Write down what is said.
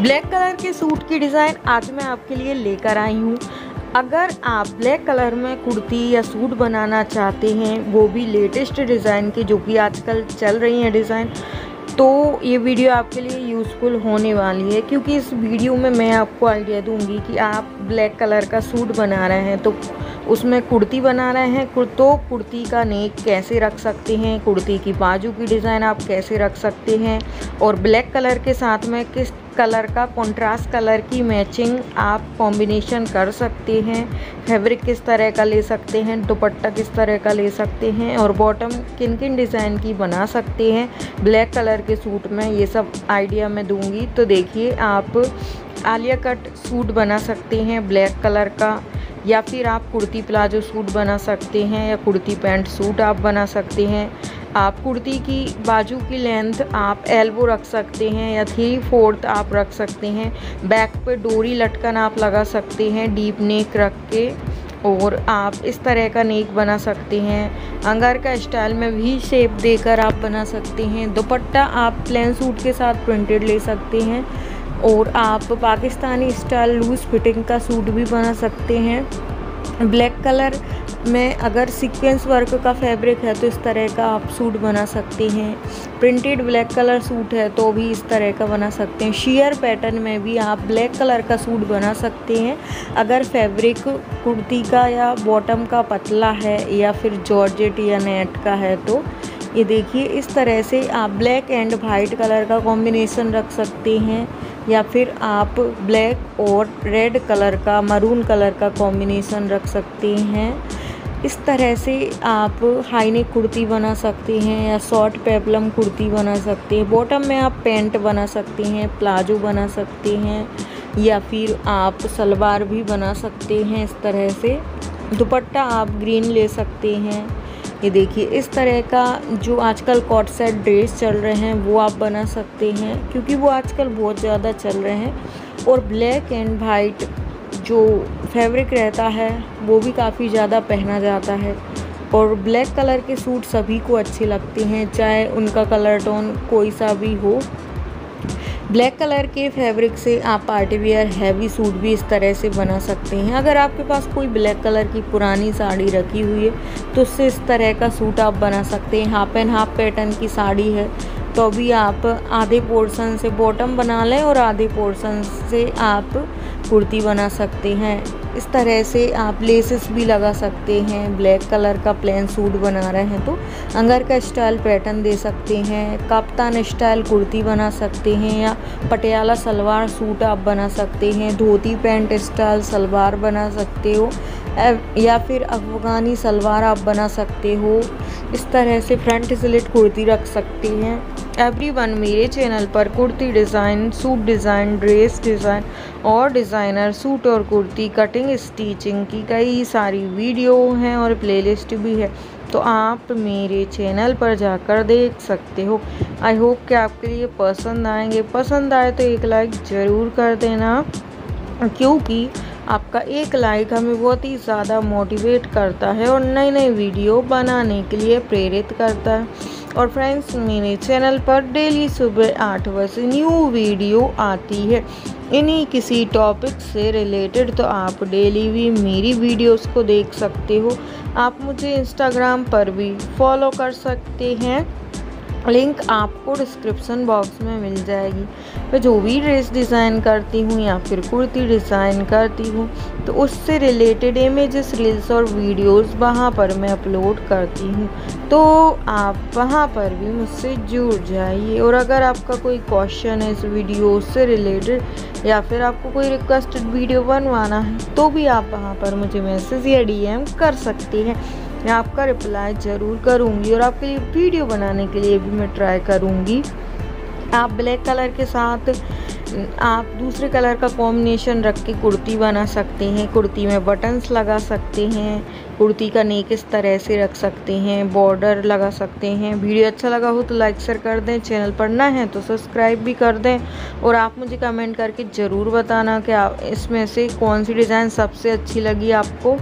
Black colour के suit की design आज मैं आपके लिए लेकर आई हूँ। अगर आप ब्लैक कलर में कुर्ती या सूट बनाना चाहते हैं, वो भी लेटेस्ट डिज़ाइन की, जो कि आजकल चल रही हैं डिज़ाइन तो ये वीडियो आपके लिए यूज़फुल होने वाली है, क्योंकि इस वीडियो में मैं आपको आइडिया दूँगी कि आप ब्लैक कलर का सूट बना रहे हैं तो उसमें कुर्ती बना रहे हैं तो कुर्ती का नेक कैसे रख सकते हैं, कुर्ती की बाजू की डिज़ाइन आप कैसे रख सकते हैं, और ब्लैक कलर के साथ में किस कलर का कंट्रास्ट कलर की मैचिंग आप कॉम्बिनेशन कर सकते हैं। फैब्रिक किस तरह का ले सकते हैं, दुपट्टा किस तरह का ले सकते हैं और बॉटम किन किन डिज़ाइन की बना सकते हैं। ब्लैक कलर के सूट में ये सब आइडिया मैं दूँगी। तो देखिए आप आलिया कट सूट बना सकते हैं ब्लैक कलर का, या फिर आप कुर्ती प्लाजो सूट बना सकते हैं या कुर्ती पैंट सूट आप बना सकते हैं। आप कुर्ती की बाजू की लेंथ आप एल्बो रख सकते हैं या थ्री फोर्थ आप रख सकते हैं। बैक पे डोरी लटकन आप लगा सकते हैं डीप नेक रख के और आप इस तरह का नेक बना सकते हैं। अंगर का स्टाइल में भी शेप देकर आप बना सकते हैं। दुपट्टा आप प्लेन सूट के साथ प्रिंटेड ले सकते हैं और आप पाकिस्तानी स्टाइल लूज़ फिटिंग का सूट भी बना सकते हैं। ब्लैक कलर में अगर सीक्वेंस वर्क का फैब्रिक है तो इस तरह का आप सूट बना सकते हैं। प्रिंटेड ब्लैक कलर सूट है तो भी इस तरह का बना सकते हैं। शेयर पैटर्न में भी आप ब्लैक कलर का सूट बना सकते हैं। अगर फैब्रिक कुर्ती का या बॉटम का पतला है या फिर जॉर्जेट या नेट का है तो ये देखिए, इस तरह से आप ब्लैक एंड वाइट कलर का कॉम्बिनेशन रख सकते हैं। या फिर आप ब्लैक और रेड कलर का मरून कलर का कॉम्बिनेशन रख सकते हैं। इस तरह से आप हाई नेक कुर्ती बना सकते हैं या शॉर्ट पेपलम कुर्ती बना सकते हैं। बॉटम में आप पैंट बना सकते हैं, प्लाजो बना सकते हैं, या फिर आप सलवार भी बना सकते हैं इस तरह से। दुपट्टा आप ग्रीन ले सकते हैं। ये देखिए, इस तरह का जो आजकल कॉट सेट ड्रेस चल रहे हैं, वो आप बना सकते हैं, क्योंकि वो आजकल बहुत ज़्यादा चल रहे हैं। और ब्लैक एंड वाइट जो फैब्रिक रहता है, वो भी काफ़ी ज़्यादा पहना जाता है। और ब्लैक कलर के सूट सभी को अच्छे लगते हैं, चाहे उनका कलर टोन कोई सा भी हो। ब्लैक कलर के फैब्रिक से आप पार्टी वेयर हैवी सूट भी इस तरह से बना सकते हैं। अगर आपके पास कोई ब्लैक कलर की पुरानी साड़ी रखी हुई है तो उससे इस तरह का सूट आप बना सकते हैं। हाफ़ एंड हाफ़ पैटर्न की साड़ी है तो भी आप आधे पोर्शन से बॉटम बना लें और आधे पोर्शन से आप कुर्ती बना सकते हैं। इस तरह से आप लेसेस भी लगा सकते हैं, ब्लैक कलर का प्लेन सूट बना रहे हैं तो अंगर का स्टाइल पैटर्न दे सकते हैं, कप्तान स्टाइल कुर्ती बना सकते हैं या पटियाला सलवार सूट आप बना सकते हैं, धोती पैंट स्टाइल सलवार बना सकते हो। या फिर अफगानी सलवार आप बना सकते हो। इस तरह से फ्रंट स्लिट कुर्ती रख सकते हैं। एवरीवन मेरे चैनल पर kurti design suit design dress design और डिज़ाइनर सूट और कुर्ती कटिंग स्टिचिंग की कई सारी वीडियो हैं और प्लेलिस्ट भी है। तो आप मेरे चैनल पर जाकर देख सकते हो। आई होप कि आपके लिए पसंद आएँगे। पसंद आए तो एक लाइक ज़रूर कर देना, क्योंकि आपका एक लाइक हमें बहुत ही ज़्यादा मोटिवेट करता है और नई नई वीडियो बनाने के लिए प्रेरित करता है। और फ्रेंड्स मेरे चैनल पर डेली सुबह आठ बजे न्यू वीडियो आती है। इन्हीं किसी टॉपिक से रिलेटेड तो आप डेली भी मेरी वीडियोस को देख सकते हो। आप मुझे इंस्टाग्राम पर भी फॉलो कर सकते हैं। लिंक आपको डिस्क्रिप्शन बॉक्स में मिल जाएगी। मैं जो भी ड्रेस डिज़ाइन करती हूँ या फिर कुर्ती डिज़ाइन करती हूँ तो उससे रिलेटेड इमेजेस, रील्स और वीडियोस वहाँ पर मैं अपलोड करती हूँ। तो आप वहाँ पर भी मुझसे जुड़ जाइए और अगर आपका कोई क्वेश्चन है इस वीडियो से रिलेटेड या फिर आपको कोई रिक्वेस्टेड वीडियो बनवाना है तो भी आप वहाँ पर मुझे मैसेज या डीएम कर सकती हैं। मैं आपका रिप्लाई ज़रूर करूँगी और आपके लिए वीडियो बनाने के लिए भी मैं ट्राई करूँगी। आप ब्लैक कलर के साथ, आप दूसरे कलर का कॉम्बिनेशन रख के कुर्ती बना सकते हैं। कुर्ती में बटन्स लगा सकते हैं। कुर्ती का नेक इस तरह से रख सकते हैं। बॉर्डर लगा सकते हैं। वीडियो अच्छा लगा हो तो लाइक शेयर कर दें। चैनल पर ना है तो सब्सक्राइब भी कर दें। और आप मुझे कमेंट करके ज़रूर बताना कि आप इसमें से कौन सी डिज़ाइन सबसे अच्छी लगी आपको।